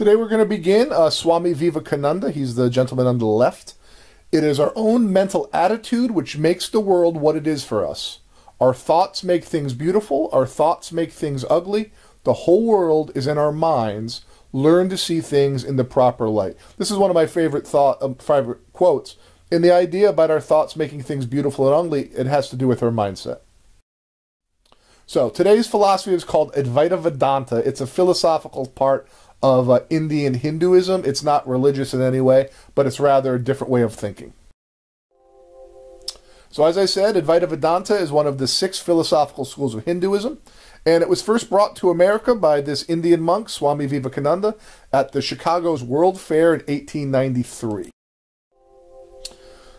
Today we're going to begin uh, Swami Vivekananda. He's the gentleman on the left. It is our own mental attitude which makes the world what it is for us. Our thoughts make things beautiful. Our thoughts make things ugly. The whole world is in our minds. Learn to see things in the proper light. This is one of my favorite thought, um, favorite quotes. In the idea about our thoughts making things beautiful and ugly, it has to do with our mindset. So today's philosophy is called Advaita Vedanta. It's a philosophical part of uh, Indian Hinduism. It's not religious in any way, but it's rather a different way of thinking. So, as I said, Advaita Vedanta is one of the six philosophical schools of Hinduism, and it was first brought to America by this Indian monk, Swami Vivekananda, at the Chicago's World Fair in 1893.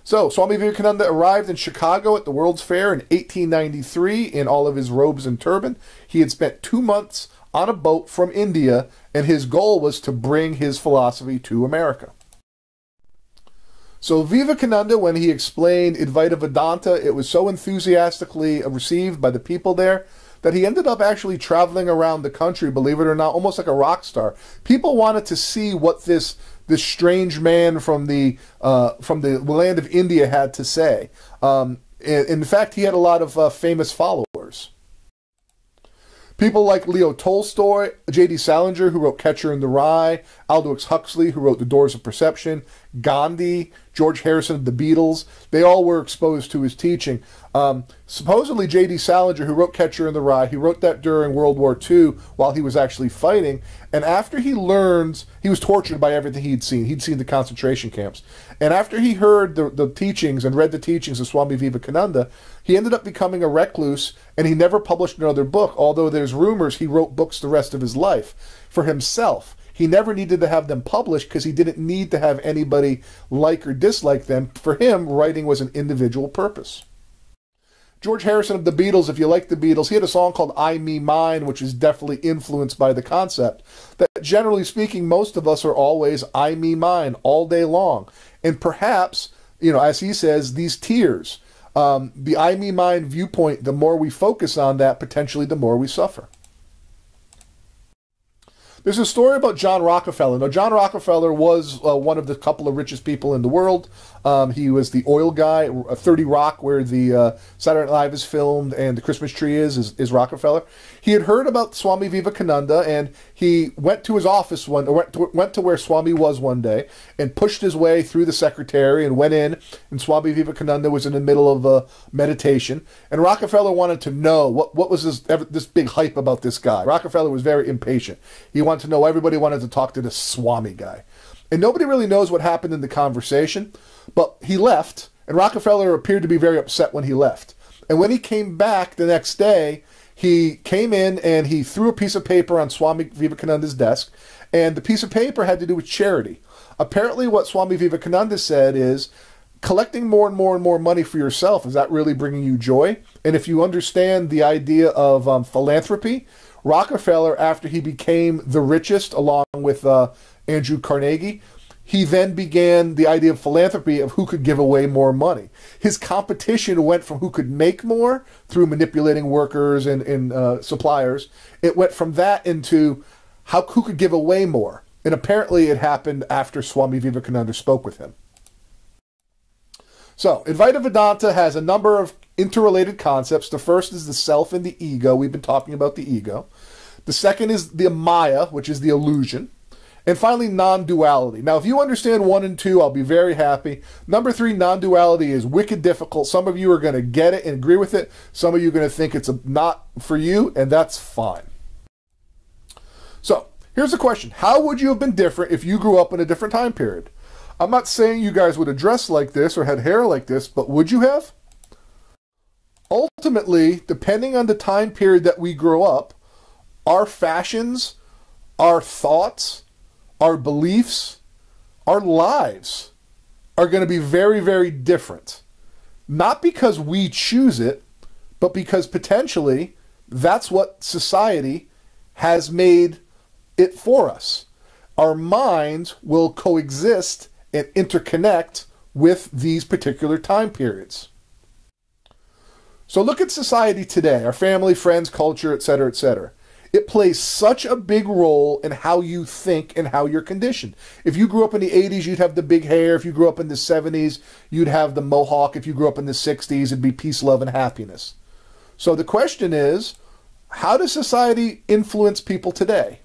So, Swami Vivekananda arrived in Chicago at the World's Fair in 1893 in all of his robes and turban. He had spent two months on a boat from India, and his goal was to bring his philosophy to America. So, Vivekananda, when he explained Advaita Vedanta, it was so enthusiastically received by the people there that he ended up actually traveling around the country, believe it or not, almost like a rock star. People wanted to see what this this strange man from the uh, from the land of India had to say. Um, in, fact, he had a lot of uh, famous followers. People like Leo Tolstoy, J.D. Salinger, who wrote Catcher in the Rye, Aldous Huxley, who wrote The Doors of Perception, Gandhi, George Harrison of the Beatles, they all were exposed to his teaching. Um, supposedly, J.D. Salinger, who wrote Catcher in the Rye, he wrote that during World War II while he was actually fighting. And after he learned, he was tortured by everything he'd seen. He'd seen the concentration camps. And after he heard the, the teachings and read the teachings of Swami Vivekananda, he ended up becoming a recluse and he never published another book, although there's rumors he wrote books the rest of his life for himself. He never needed to have them published because he didn't need to have anybody like or dislike them. For him, writing was an individual purpose. George Harrison of the Beatles, if you like the Beatles, he had a song called I, Me, Mine, which is definitely influenced by the concept that generally speaking, most of us are always I, Me, Mine all day long. And perhaps, you know, as he says, these tears, um, the I, Me, Mine viewpoint, the more we focus on that, potentially the more we suffer. There's a story about John Rockefeller. Now, John Rockefeller was uh, one of the couple of richest people in the world. Um, he was the oil guy. 30 Rock, where the uh, Saturday Night Live is filmed and the Christmas tree is, is, is, Rockefeller. He had heard about Swami Vivekananda and he went to his office one, went to, went to where Swami was one day and pushed his way through the secretary and went in. And Swami Vivekananda was in the middle of a meditation. And Rockefeller wanted to know what, what was this, this big hype about this guy. Rockefeller was very impatient. He wanted to know, everybody wanted to talk to this Swami guy. And nobody really knows what happened in the conversation. But he left, and Rockefeller appeared to be very upset when he left. And when he came back the next day, he came in and he threw a piece of paper on Swami Vivekananda's desk, and the piece of paper had to do with charity. Apparently, what Swami Vivekananda said is, collecting more and more and more money for yourself, is that really bringing you joy? And if you understand the idea of um, philanthropy, Rockefeller, after he became the richest, along with uh, Andrew Carnegie, he then began the idea of philanthropy of who could give away more money. His competition went from who could make more through manipulating workers and, and uh, suppliers. It went from that into how who could give away more. And apparently it happened after Swami Vivekananda spoke with him. So, Advaita Vedanta has a number of interrelated concepts. The first is the self and the ego. We've been talking about the ego. The second is the Maya, which is the illusion. And finally, non duality. Now, if you understand one and two, I'll be very happy. Number three, non duality is wicked difficult. Some of you are going to get it and agree with it. Some of you are going to think it's not for you, and that's fine. So, here's the question How would you have been different if you grew up in a different time period? I'm not saying you guys would have dressed like this or had hair like this, but would you have? Ultimately, depending on the time period that we grow up, our fashions, our thoughts, our beliefs, our lives are going to be very, very different. Not because we choose it, but because potentially that's what society has made it for us. Our minds will coexist and interconnect with these particular time periods. So look at society today, our family, friends, culture, etc., etc. It plays such a big role in how you think and how you're conditioned. If you grew up in the 80s, you'd have the big hair. If you grew up in the 70s, you'd have the mohawk. If you grew up in the 60s, it'd be peace, love, and happiness. So the question is, how does society influence people today?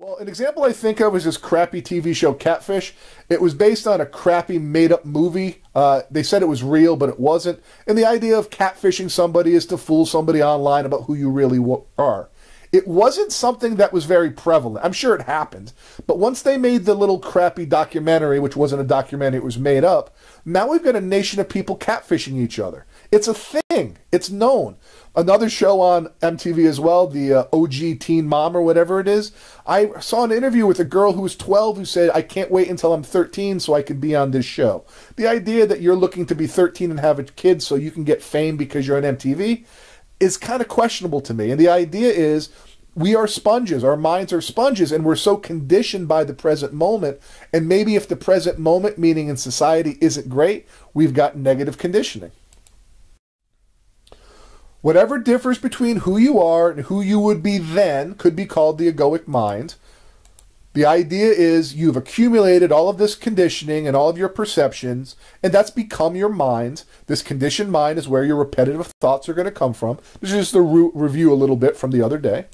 Well, an example I think of is this crappy TV show Catfish. It was based on a crappy made up movie. Uh, they said it was real, but it wasn't. And the idea of catfishing somebody is to fool somebody online about who you really are. It wasn't something that was very prevalent. I'm sure it happened. But once they made the little crappy documentary, which wasn't a documentary, it was made up, now we've got a nation of people catfishing each other. It's a thing, it's known another show on MTV as well, the uh, OG Teen Mom or whatever it is. I saw an interview with a girl who was 12 who said, I can't wait until I'm 13 so I can be on this show. The idea that you're looking to be 13 and have a kid so you can get fame because you're on MTV is kind of questionable to me. And the idea is we are sponges. Our minds are sponges, and we're so conditioned by the present moment. And maybe if the present moment, meaning in society, isn't great, we've got negative conditioning. Whatever differs between who you are and who you would be then could be called the egoic mind. The idea is you've accumulated all of this conditioning and all of your perceptions, and that's become your mind. This conditioned mind is where your repetitive thoughts are going to come from. This is just a re- review a little bit from the other day.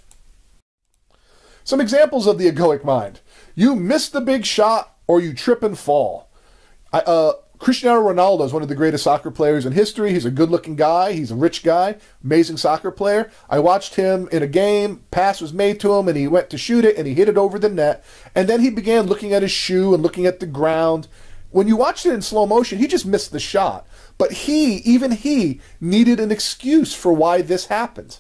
Some examples of the egoic mind. You miss the big shot or you trip and fall. I, uh, Cristiano Ronaldo is one of the greatest soccer players in history. He's a good looking guy. He's a rich guy, amazing soccer player. I watched him in a game, pass was made to him, and he went to shoot it and he hit it over the net. And then he began looking at his shoe and looking at the ground. When you watched it in slow motion, he just missed the shot. But he, even he, needed an excuse for why this happened.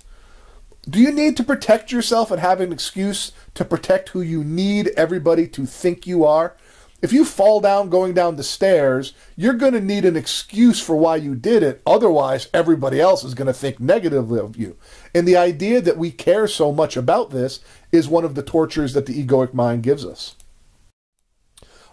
Do you need to protect yourself and have an excuse to protect who you need everybody to think you are? If you fall down going down the stairs, you're going to need an excuse for why you did it. Otherwise, everybody else is going to think negatively of you. And the idea that we care so much about this is one of the tortures that the egoic mind gives us.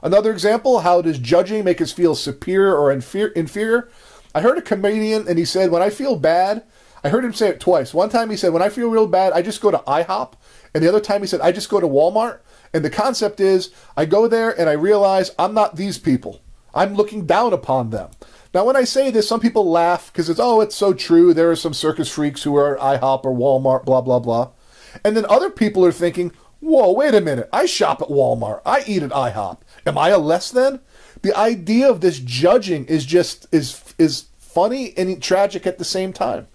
Another example how does judging make us feel superior or inferior? I heard a comedian and he said, When I feel bad, I heard him say it twice. One time he said, When I feel real bad, I just go to IHOP. And the other time he said, I just go to Walmart. And the concept is I go there and I realize I'm not these people. I'm looking down upon them. Now, when I say this, some people laugh because it's, oh, it's so true. There are some circus freaks who are at IHOP or Walmart, blah, blah, blah. And then other people are thinking, whoa, wait a minute. I shop at Walmart. I eat at IHOP. Am I a less than? The idea of this judging is just, is, is funny and tragic at the same time.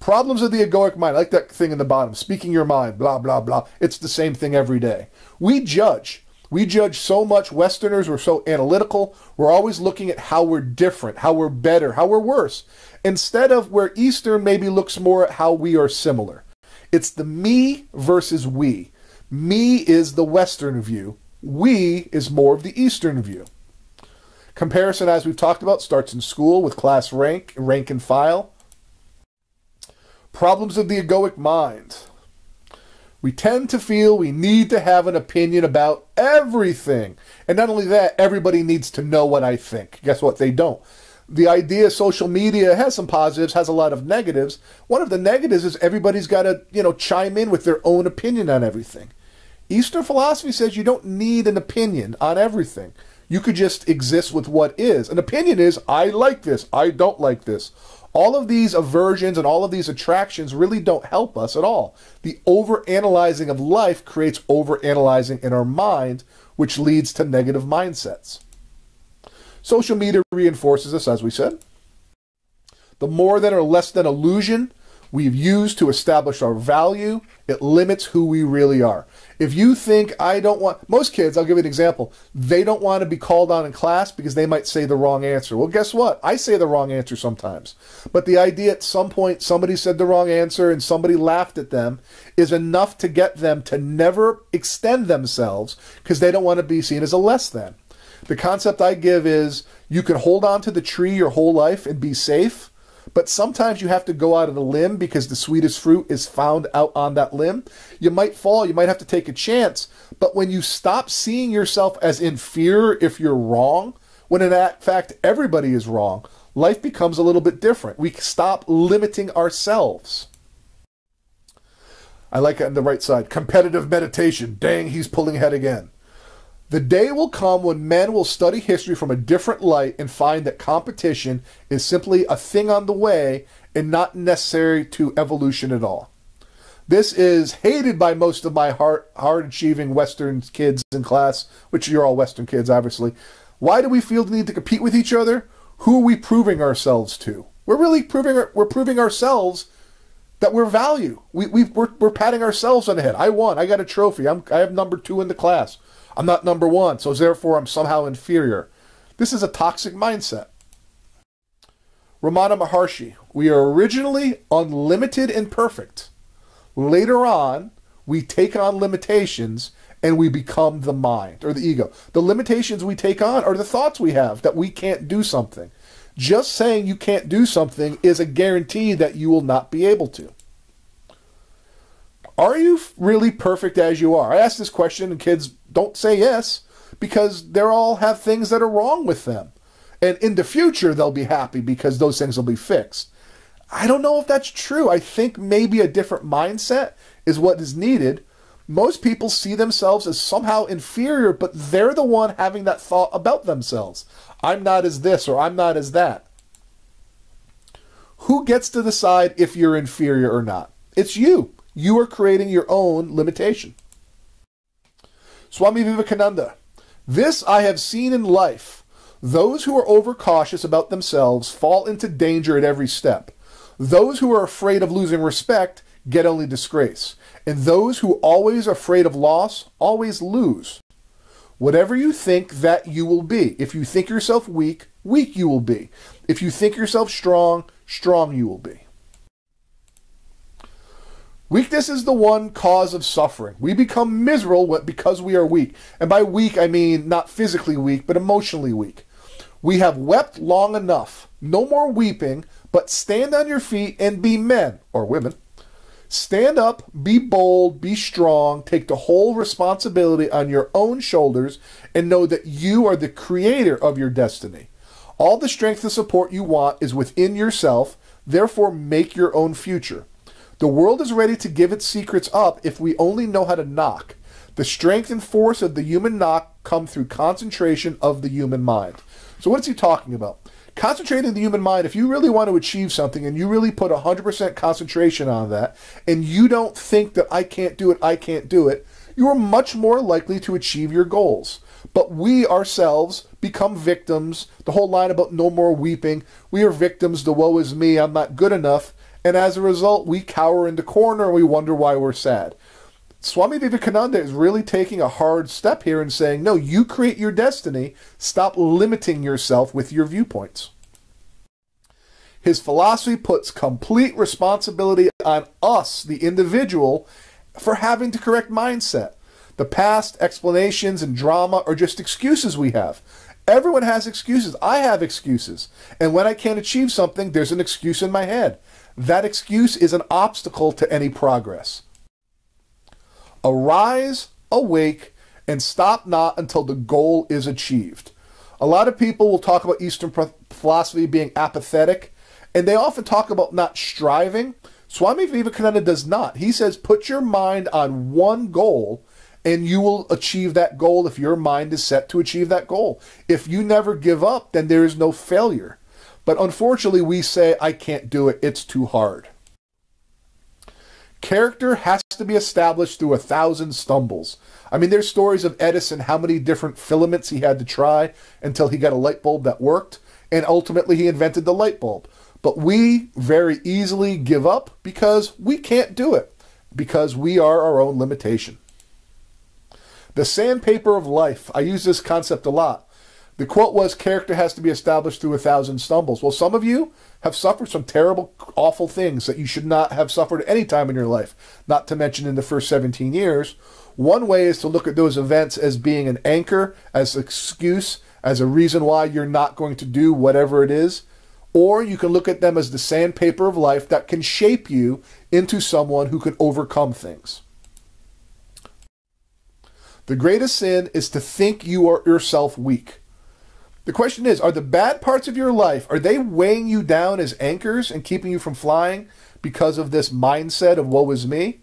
Problems of the egoic mind, I like that thing in the bottom, speaking your mind, blah, blah, blah. It's the same thing every day. We judge. We judge so much. Westerners, we're so analytical. We're always looking at how we're different, how we're better, how we're worse, instead of where Eastern maybe looks more at how we are similar. It's the me versus we. Me is the Western view, we is more of the Eastern view. Comparison, as we've talked about, starts in school with class rank, rank and file. Problems of the egoic mind. We tend to feel we need to have an opinion about everything. And not only that, everybody needs to know what I think. Guess what? They don't. The idea social media has some positives, has a lot of negatives. One of the negatives is everybody's got to, you know, chime in with their own opinion on everything. Eastern philosophy says you don't need an opinion on everything. You could just exist with what is. An opinion is, I like this, I don't like this all of these aversions and all of these attractions really don't help us at all. The overanalyzing of life creates overanalyzing in our mind, which leads to negative mindsets. Social media reinforces this, as we said. The more than or less than illusion we've used to establish our value, it limits who we really are. If you think I don't want, most kids, I'll give you an example, they don't want to be called on in class because they might say the wrong answer. Well, guess what? I say the wrong answer sometimes. But the idea at some point somebody said the wrong answer and somebody laughed at them is enough to get them to never extend themselves because they don't want to be seen as a less than. The concept I give is you can hold on to the tree your whole life and be safe but sometimes you have to go out of the limb because the sweetest fruit is found out on that limb. You might fall, you might have to take a chance. But when you stop seeing yourself as inferior if you're wrong, when in fact everybody is wrong, life becomes a little bit different. We stop limiting ourselves. I like it on the right side. Competitive meditation. Dang, he's pulling ahead again. The day will come when men will study history from a different light and find that competition is simply a thing on the way and not necessary to evolution at all. This is hated by most of my hard, hard achieving Western kids in class, which you're all Western kids, obviously. Why do we feel the need to compete with each other? Who are we proving ourselves to? We're really proving we're proving ourselves that we're value. We, we we're, we're patting ourselves on the head. I won. I got a trophy. I'm, I have number two in the class. I'm not number one, so therefore I'm somehow inferior. This is a toxic mindset. Ramana Maharshi, we are originally unlimited and perfect. Later on, we take on limitations and we become the mind or the ego. The limitations we take on are the thoughts we have that we can't do something. Just saying you can't do something is a guarantee that you will not be able to. Are you really perfect as you are? I ask this question and kids don't say yes because they all have things that are wrong with them. And in the future, they'll be happy because those things will be fixed. I don't know if that's true. I think maybe a different mindset is what is needed. Most people see themselves as somehow inferior, but they're the one having that thought about themselves. I'm not as this or I'm not as that. Who gets to decide if you're inferior or not? It's you. You are creating your own limitation. Swami Vivekananda. This I have seen in life. Those who are overcautious about themselves fall into danger at every step. Those who are afraid of losing respect get only disgrace. And those who always afraid of loss always lose. Whatever you think that you will be. If you think yourself weak, weak you will be. If you think yourself strong, strong you will be. Weakness is the one cause of suffering. We become miserable because we are weak. And by weak, I mean not physically weak, but emotionally weak. We have wept long enough. No more weeping, but stand on your feet and be men or women. Stand up, be bold, be strong, take the whole responsibility on your own shoulders, and know that you are the creator of your destiny. All the strength and support you want is within yourself, therefore, make your own future. The world is ready to give its secrets up if we only know how to knock. The strength and force of the human knock come through concentration of the human mind. So, what is he talking about? Concentrating the human mind, if you really want to achieve something and you really put 100% concentration on that, and you don't think that I can't do it, I can't do it, you are much more likely to achieve your goals. But we ourselves become victims. The whole line about no more weeping, we are victims, the woe is me, I'm not good enough. And as a result, we cower in the corner and we wonder why we're sad. Swami Vivekananda is really taking a hard step here and saying, no, you create your destiny. Stop limiting yourself with your viewpoints. His philosophy puts complete responsibility on us, the individual, for having the correct mindset. The past explanations and drama are just excuses we have. Everyone has excuses. I have excuses. And when I can't achieve something, there's an excuse in my head. That excuse is an obstacle to any progress. Arise, awake, and stop not until the goal is achieved. A lot of people will talk about Eastern philosophy being apathetic, and they often talk about not striving. Swami Vivekananda does not. He says, put your mind on one goal, and you will achieve that goal if your mind is set to achieve that goal. If you never give up, then there is no failure. But unfortunately, we say, I can't do it, it's too hard. Character has to be established through a thousand stumbles. I mean, there's stories of Edison, how many different filaments he had to try until he got a light bulb that worked, and ultimately he invented the light bulb. But we very easily give up because we can't do it, because we are our own limitation. The sandpaper of life, I use this concept a lot. The quote was, character has to be established through a thousand stumbles. Well, some of you have suffered some terrible, awful things that you should not have suffered at any time in your life, not to mention in the first 17 years. One way is to look at those events as being an anchor, as an excuse, as a reason why you're not going to do whatever it is. Or you can look at them as the sandpaper of life that can shape you into someone who can overcome things. The greatest sin is to think you are yourself weak. The question is, are the bad parts of your life, are they weighing you down as anchors and keeping you from flying because of this mindset of woe is me?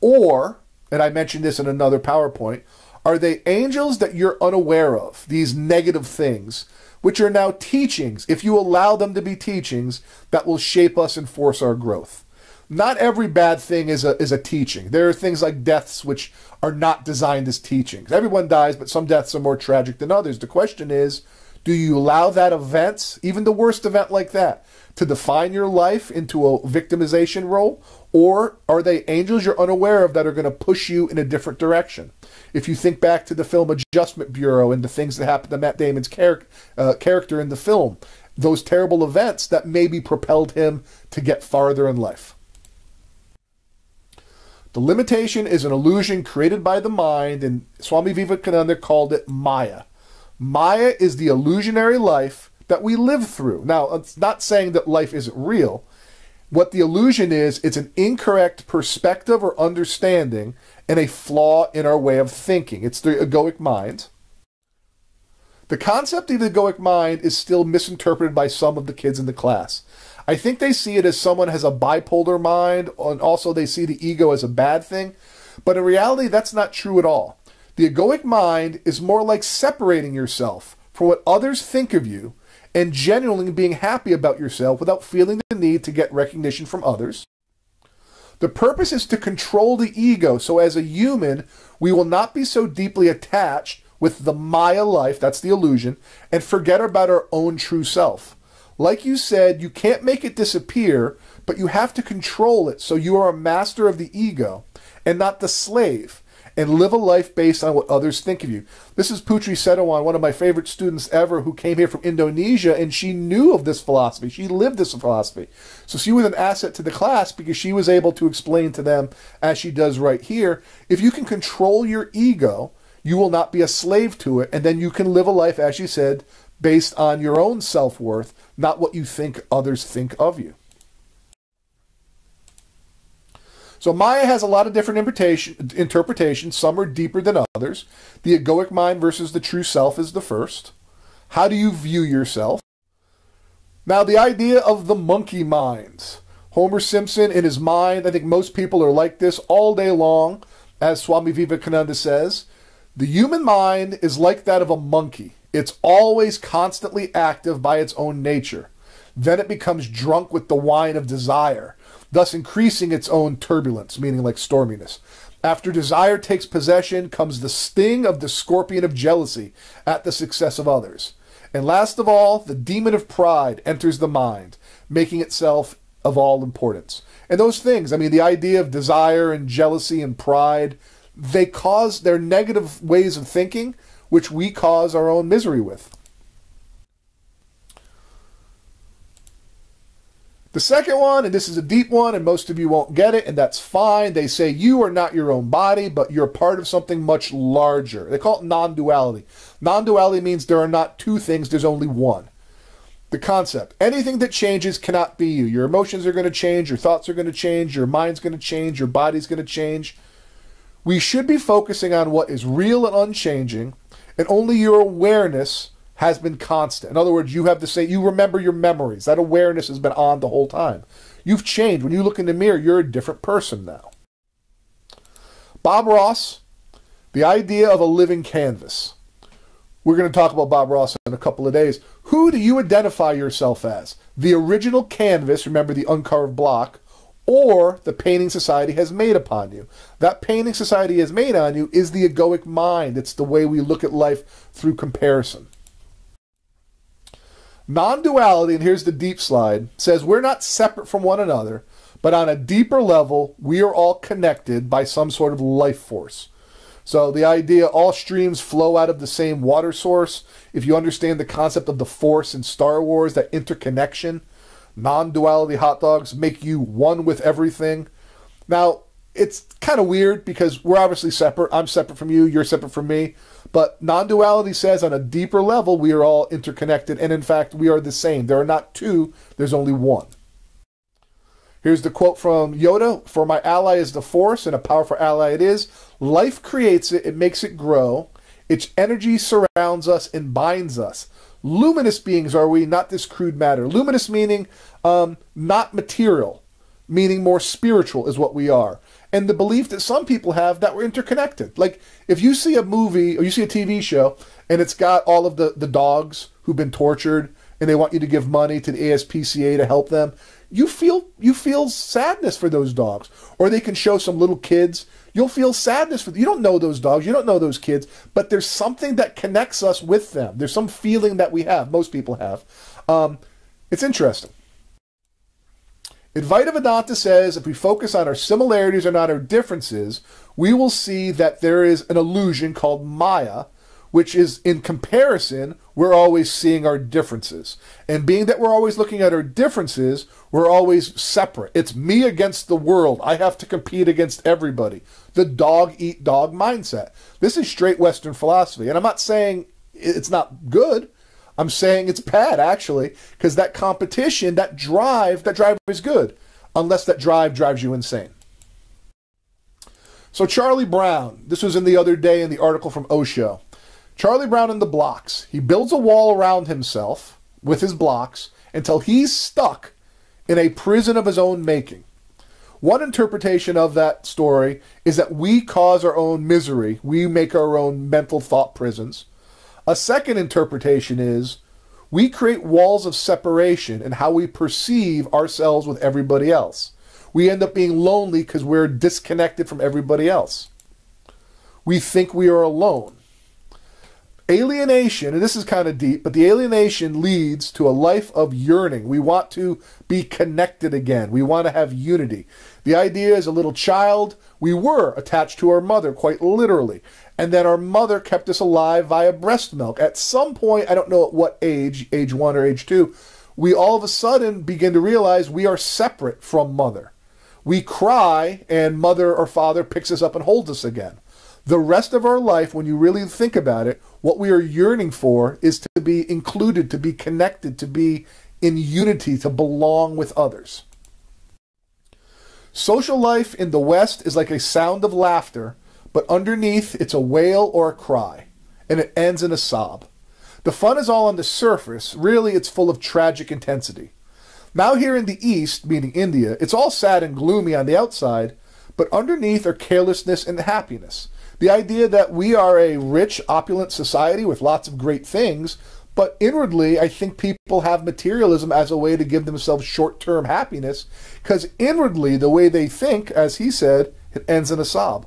Or, and I mentioned this in another PowerPoint, are they angels that you're unaware of, these negative things, which are now teachings, if you allow them to be teachings, that will shape us and force our growth? Not every bad thing is a, is a teaching. There are things like deaths which are not designed as teachings. Everyone dies, but some deaths are more tragic than others. The question is, do you allow that event, even the worst event like that, to define your life into a victimization role? Or are they angels you're unaware of that are going to push you in a different direction? If you think back to the film Adjustment Bureau and the things that happened to Matt Damon's char- uh, character in the film, those terrible events that maybe propelled him to get farther in life. The limitation is an illusion created by the mind, and Swami Vivekananda called it Maya. Maya is the illusionary life that we live through. Now, it's not saying that life isn't real. What the illusion is, it's an incorrect perspective or understanding and a flaw in our way of thinking. It's the egoic mind. The concept of the egoic mind is still misinterpreted by some of the kids in the class. I think they see it as someone has a bipolar mind, and also they see the ego as a bad thing. But in reality, that's not true at all. The egoic mind is more like separating yourself from what others think of you and genuinely being happy about yourself without feeling the need to get recognition from others. The purpose is to control the ego so as a human, we will not be so deeply attached with the Maya life, that's the illusion, and forget about our own true self. Like you said, you can't make it disappear, but you have to control it so you are a master of the ego and not the slave and live a life based on what others think of you. This is Putri Setiawan, one of my favorite students ever, who came here from Indonesia, and she knew of this philosophy. She lived this philosophy. So she was an asset to the class because she was able to explain to them, as she does right here, if you can control your ego, you will not be a slave to it, and then you can live a life, as she said, based on your own self worth, not what you think others think of you. So Maya has a lot of different interpretation, interpretations. Some are deeper than others. The egoic mind versus the true self is the first. How do you view yourself? Now, the idea of the monkey mind. Homer Simpson, in his mind, I think most people are like this all day long, as Swami Vivekananda says. The human mind is like that of a monkey. It's always constantly active by its own nature. Then it becomes drunk with the wine of desire thus increasing its own turbulence, meaning like storminess. After desire takes possession comes the sting of the scorpion of jealousy at the success of others. And last of all, the demon of pride enters the mind, making itself of all importance. And those things, I mean, the idea of desire and jealousy and pride, they cause their negative ways of thinking, which we cause our own misery with. The second one, and this is a deep one, and most of you won't get it, and that's fine. They say you are not your own body, but you're part of something much larger. They call it non duality. Non duality means there are not two things, there's only one. The concept anything that changes cannot be you. Your emotions are going to change, your thoughts are going to change, your mind's going to change, your body's going to change. We should be focusing on what is real and unchanging, and only your awareness has been constant. In other words, you have the same, you remember your memories. That awareness has been on the whole time. You've changed. When you look in the mirror, you're a different person now. Bob Ross, the idea of a living canvas. We're going to talk about Bob Ross in a couple of days. Who do you identify yourself as? The original canvas, remember the uncarved block, or the painting society has made upon you. That painting society has made on you is the egoic mind. It's the way we look at life through comparison. Non duality, and here's the deep slide, says we're not separate from one another, but on a deeper level, we are all connected by some sort of life force. So the idea all streams flow out of the same water source. If you understand the concept of the force in Star Wars, that interconnection, non duality hot dogs make you one with everything. Now, it's kind of weird because we're obviously separate. I'm separate from you, you're separate from me. But non duality says on a deeper level, we are all interconnected. And in fact, we are the same. There are not two, there's only one. Here's the quote from Yoda For my ally is the force, and a powerful ally it is. Life creates it, it makes it grow. Its energy surrounds us and binds us. Luminous beings are we, not this crude matter. Luminous meaning um, not material, meaning more spiritual is what we are. And the belief that some people have that we're interconnected. Like if you see a movie or you see a TV show and it's got all of the, the dogs who've been tortured and they want you to give money to the ASPCA to help them, you feel you feel sadness for those dogs. Or they can show some little kids, you'll feel sadness for you don't know those dogs, you don't know those kids, but there's something that connects us with them. There's some feeling that we have, most people have. Um, it's interesting. Advaita Vedanta says if we focus on our similarities and not our differences, we will see that there is an illusion called Maya, which is in comparison, we're always seeing our differences. And being that we're always looking at our differences, we're always separate. It's me against the world. I have to compete against everybody. The dog eat dog mindset. This is straight Western philosophy. And I'm not saying it's not good. I'm saying it's bad actually, because that competition, that drive, that drive is good, unless that drive drives you insane. So Charlie Brown, this was in the other day in the article from Osho. Charlie Brown in the blocks. He builds a wall around himself with his blocks until he's stuck in a prison of his own making. One interpretation of that story is that we cause our own misery. We make our own mental thought prisons. A second interpretation is we create walls of separation in how we perceive ourselves with everybody else. We end up being lonely because we're disconnected from everybody else. We think we are alone. Alienation, and this is kind of deep, but the alienation leads to a life of yearning. We want to be connected again. We want to have unity. The idea is a little child, we were attached to our mother, quite literally and then our mother kept us alive via breast milk. At some point, I don't know at what age, age one or age two, we all of a sudden begin to realize we are separate from mother. We cry, and mother or father picks us up and holds us again. The rest of our life, when you really think about it, what we are yearning for is to be included, to be connected, to be in unity, to belong with others. Social life in the West is like a sound of laughter but underneath it's a wail or a cry, and it ends in a sob. The fun is all on the surface, really, it's full of tragic intensity. Now, here in the East, meaning India, it's all sad and gloomy on the outside, but underneath are carelessness and happiness. The idea that we are a rich, opulent society with lots of great things, but inwardly, I think people have materialism as a way to give themselves short term happiness, because inwardly, the way they think, as he said, it ends in a sob.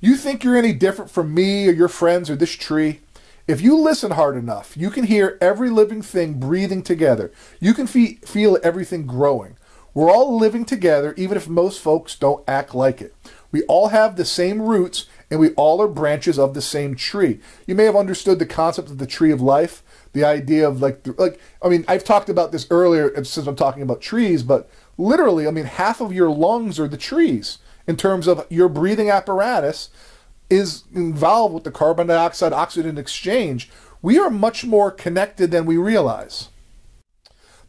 You think you're any different from me or your friends or this tree? If you listen hard enough, you can hear every living thing breathing together. You can fe- feel everything growing. We're all living together, even if most folks don't act like it. We all have the same roots, and we all are branches of the same tree. You may have understood the concept of the tree of life, the idea of like, like I mean, I've talked about this earlier since I'm talking about trees, but literally, I mean, half of your lungs are the trees in terms of your breathing apparatus is involved with the carbon dioxide oxygen exchange. We are much more connected than we realize.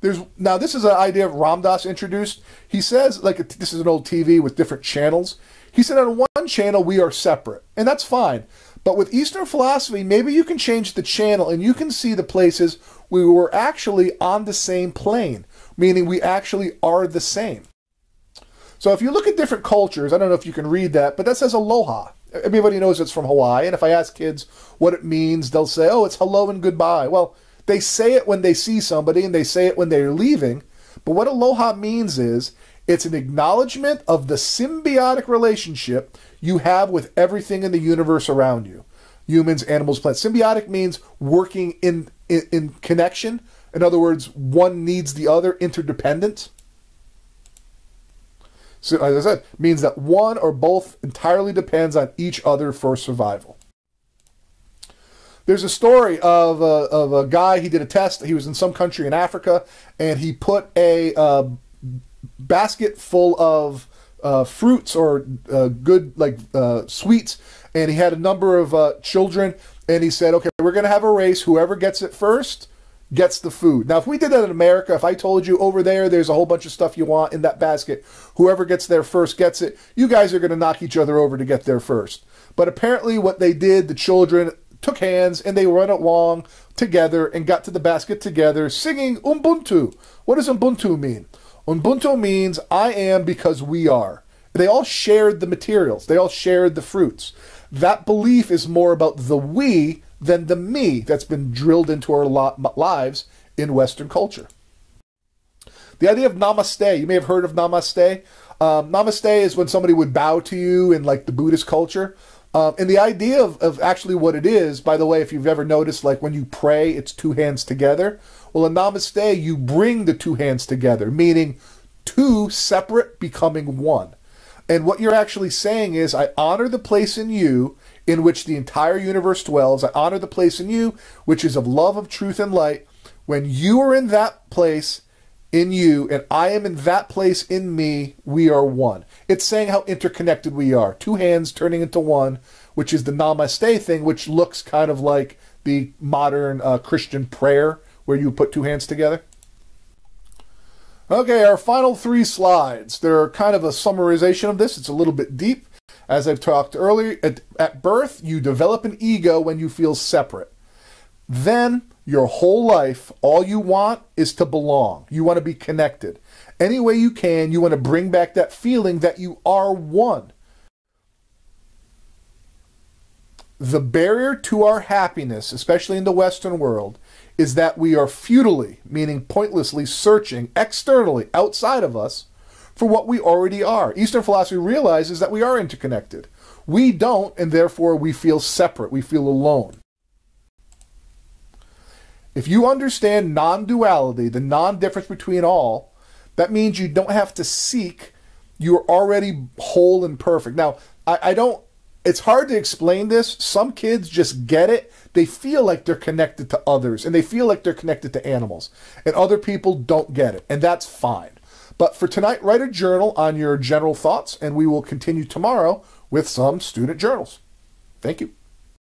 There's now this is an idea Ram Dass introduced. He says like this is an old TV with different channels. He said on one channel we are separate, and that's fine. But with Eastern philosophy, maybe you can change the channel and you can see the places we were actually on the same plane, meaning we actually are the same. So if you look at different cultures, I don't know if you can read that, but that says aloha. Everybody knows it's from Hawaii, and if I ask kids what it means, they'll say, oh, it's hello and goodbye. Well, they say it when they see somebody and they say it when they're leaving, but what aloha means is it's an acknowledgement of the symbiotic relationship you have with everything in the universe around you humans, animals, plants. Symbiotic means working in, in, in connection. In other words, one needs the other, interdependent. So, as I said, means that one or both entirely depends on each other for survival. There's a story of a, of a guy, he did a test. He was in some country in Africa, and he put a uh, basket full of uh, fruits or uh, good, like uh, sweets, and he had a number of uh, children, and he said, okay, we're going to have a race. Whoever gets it first gets the food. Now, if we did that in America, if I told you over there there's a whole bunch of stuff you want in that basket, whoever gets there first gets it, you guys are going to knock each other over to get there first. But apparently, what they did, the children took hands and they went along together and got to the basket together singing Ubuntu. What does Ubuntu mean? Ubuntu means I am because we are. They all shared the materials, they all shared the fruits. That belief is more about the we than the me that's been drilled into our lives in Western culture. The idea of namaste, you may have heard of namaste. Um, namaste is when somebody would bow to you in like the Buddhist culture. Um, and the idea of, of actually what it is, by the way, if you've ever noticed, like when you pray, it's two hands together. Well, in namaste, you bring the two hands together, meaning two separate becoming one. And what you're actually saying is, I honor the place in you in which the entire universe dwells. I honor the place in you, which is of love, of truth, and light. When you are in that place in you, and I am in that place in me, we are one. It's saying how interconnected we are. Two hands turning into one, which is the namaste thing, which looks kind of like the modern uh, Christian prayer where you put two hands together. Okay, our final three slides. They're kind of a summarization of this. It's a little bit deep. As I've talked earlier, at, at birth, you develop an ego when you feel separate. Then, your whole life, all you want is to belong. You want to be connected. Any way you can, you want to bring back that feeling that you are one. The barrier to our happiness, especially in the Western world, is that we are futilely, meaning pointlessly, searching externally, outside of us, for what we already are. Eastern philosophy realizes that we are interconnected. We don't, and therefore we feel separate, we feel alone. If you understand non duality, the non difference between all, that means you don't have to seek, you're already whole and perfect. Now, I, I don't, it's hard to explain this. Some kids just get it they feel like they're connected to others and they feel like they're connected to animals. And other people don't get it. And that's fine. But for tonight, write a journal on your general thoughts, and we will continue tomorrow with some student journals. Thank you.